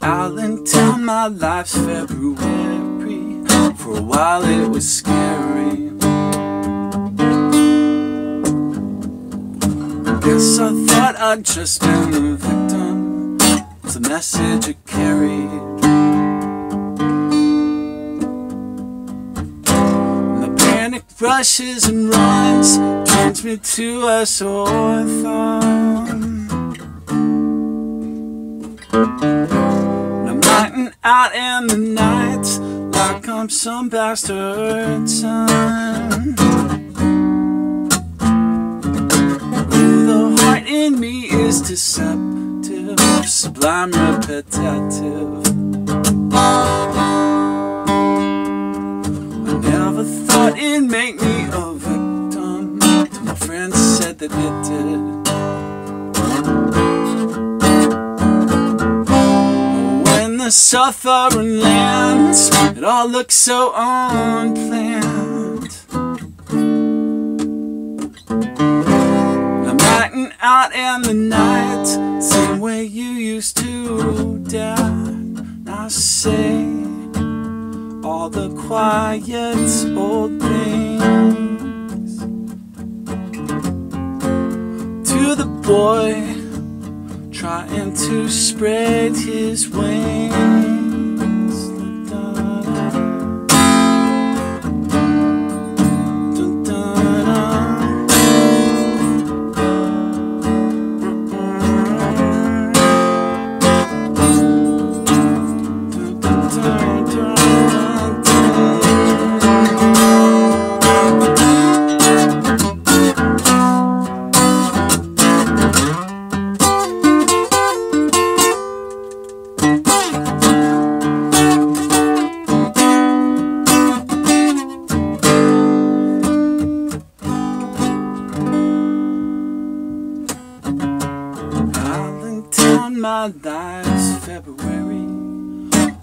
Allentown, my life's February. For a while it was scary. Guess I thought I'd just been a victim. It's a message it carried. And the panic rushes and runs, turns me to a sore thumb. Out in the night like I'm some bastard son. The heart in me is deceptive, sublime, repetitive. I never thought it'd make me a victim. My friends said that it did. The suffering lands, it all looks so unplanned. I'm lighting out in the night, same way you used to, Dad. I say all the quiet old things to the boy trying to spread his wings. My life's February.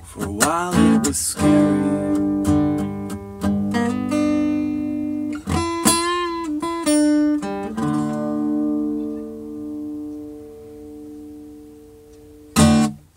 For a while it was scary.